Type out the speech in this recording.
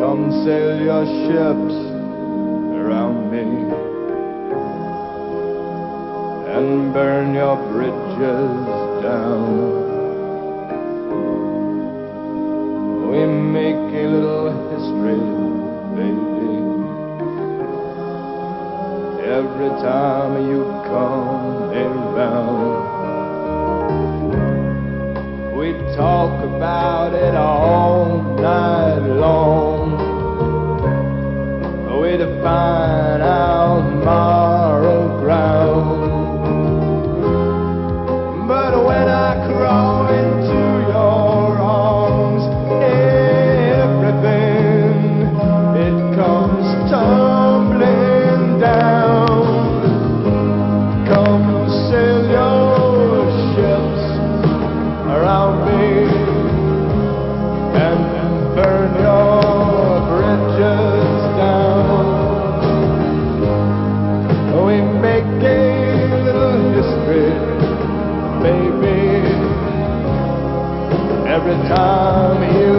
Come sail your ships around me and burn your bridges down. We make a little history, baby. Every time you come around, we talk about it all night We find our moral Every time you